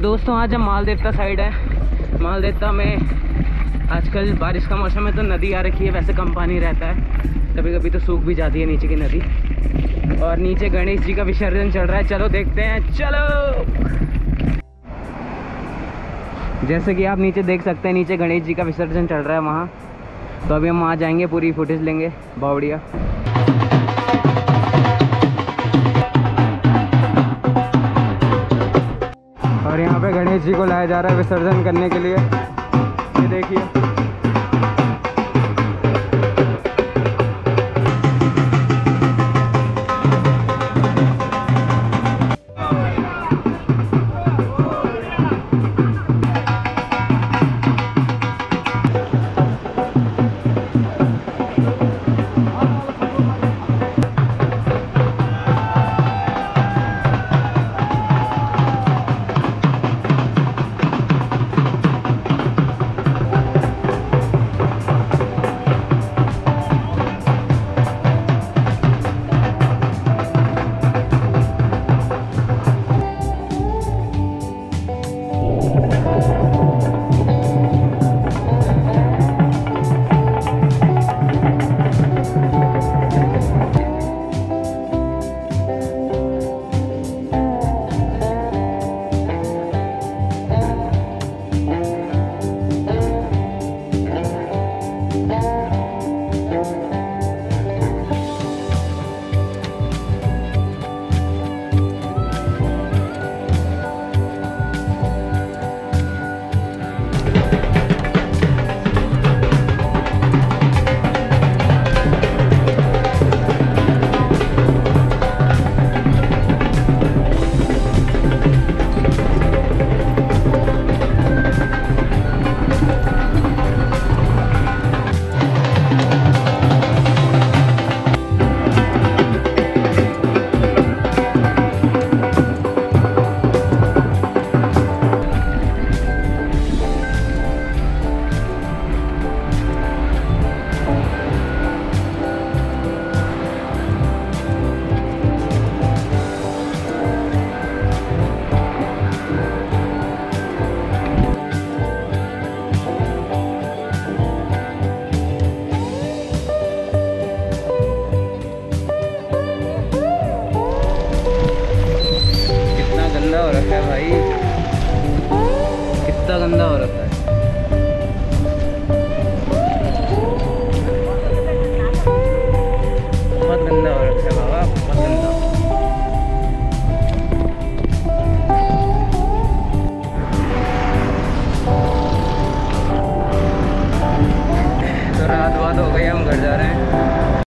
दोस्तों, आज हम माल देवता साइड है। माल देवता में आजकल बारिश का मौसम है तो नदी आ रखी है, वैसे कम पानी रहता है। कभी कभी तो सूख भी जाती है नीचे की नदी। और नीचे गणेश जी का विसर्जन चल रहा है। चलो देखते हैं। चलो! जैसे कि आप नीचे देख सकते हैं, नीचे गणेश जी का विसर्जन चल रहा है वहाँ। तो अभी हम वहाँ जाएँगे, पूरी फुटेज लेंगे, बावड़िया। गणेश जी को लाया जा रहा है विसर्जन करने के लिए। ये देखिए।